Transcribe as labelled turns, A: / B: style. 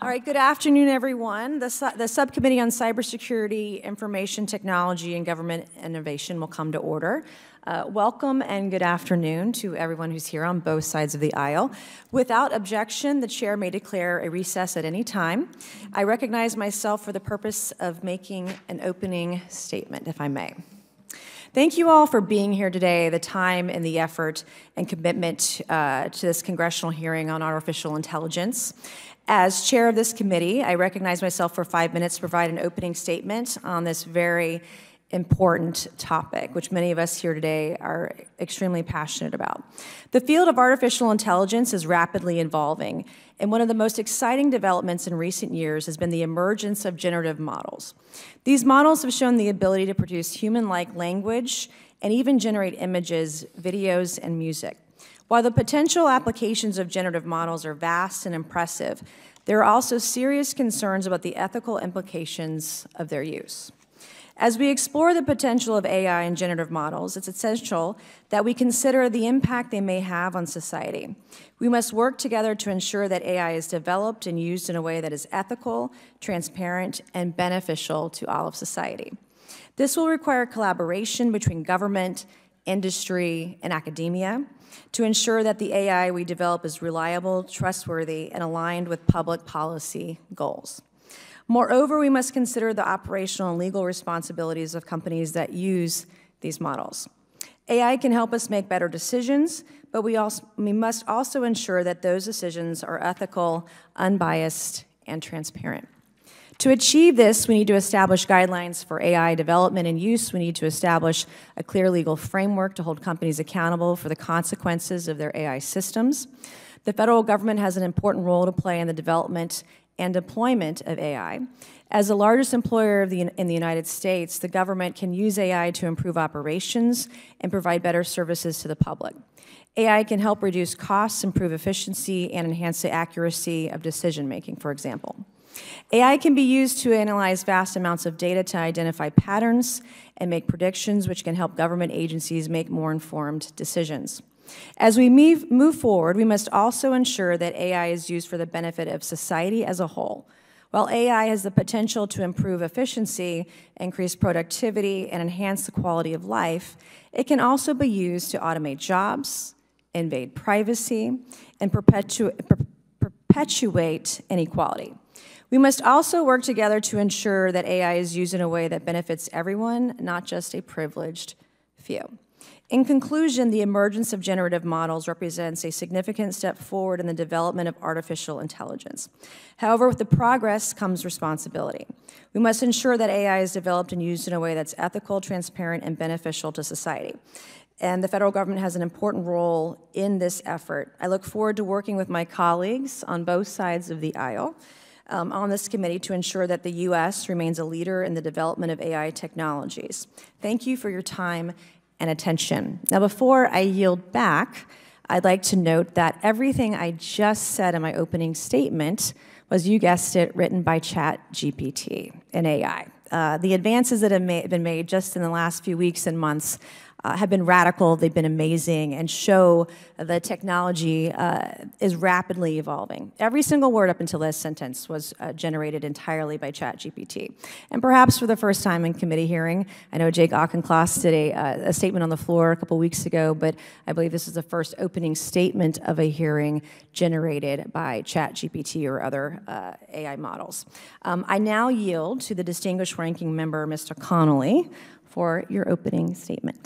A: All right, good afternoon, everyone. The, the Subcommittee on Cybersecurity, Information Technology, and Government Innovation will come to order. Uh, welcome and good afternoon to everyone who's here on both sides of the aisle. Without objection, the chair may declare a recess at any time. I recognize myself for the purpose of making an opening statement, if I may. Thank you all for being here today, the time and the effort and commitment uh, to this congressional hearing on artificial intelligence. As chair of this committee, I recognize myself for five minutes to provide an opening statement on this very important topic, which many of us here today are extremely passionate about. The field of artificial intelligence is rapidly evolving, and one of the most exciting developments in recent years has been the emergence of generative models. These models have shown the ability to produce human-like language and even generate images, videos, and music. While the potential applications of generative models are vast and impressive, there are also serious concerns about the ethical implications of their use. As we explore the potential of AI and generative models, it's essential that we consider the impact they may have on society. We must work together to ensure that AI is developed and used in a way that is ethical, transparent, and beneficial to all of society. This will require collaboration between government, industry, and academia to ensure that the AI we develop is reliable, trustworthy, and aligned with public policy goals. Moreover, we must consider the operational and legal responsibilities of companies that use these models. AI can help us make better decisions, but we, also, we must also ensure that those decisions are ethical, unbiased, and transparent. To achieve this, we need to establish guidelines for AI development and use. We need to establish a clear legal framework to hold companies accountable for the consequences of their AI systems. The federal government has an important role to play in the development and deployment of AI. As the largest employer the, in the United States, the government can use AI to improve operations and provide better services to the public. AI can help reduce costs, improve efficiency, and enhance the accuracy of decision making, for example. AI can be used to analyze vast amounts of data to identify patterns and make predictions, which can help government agencies make more informed decisions. As we move forward, we must also ensure that AI is used for the benefit of society as a whole. While AI has the potential to improve efficiency, increase productivity, and enhance the quality of life, it can also be used to automate jobs, invade privacy, and perpetu perpetuate inequality. We must also work together to ensure that AI is used in a way that benefits everyone, not just a privileged few. In conclusion, the emergence of generative models represents a significant step forward in the development of artificial intelligence. However, with the progress comes responsibility. We must ensure that AI is developed and used in a way that's ethical, transparent, and beneficial to society. And the federal government has an important role in this effort. I look forward to working with my colleagues on both sides of the aisle um, on this committee to ensure that the U.S. remains a leader in the development of AI technologies. Thank you for your time and attention. Now, before I yield back, I'd like to note that everything I just said in my opening statement was, you guessed it, written by ChatGPT and AI. Uh, the advances that have ma been made just in the last few weeks and months uh, have been radical, they've been amazing, and show the technology uh, is rapidly evolving. Every single word up until this sentence was uh, generated entirely by ChatGPT. And perhaps for the first time in committee hearing, I know Jake Auchincloss did a, uh, a statement on the floor a couple weeks ago, but I believe this is the first opening statement of a hearing generated by ChatGPT or other uh, AI models. Um, I now yield to the distinguished ranking member, Mr. Connolly, for your opening statement.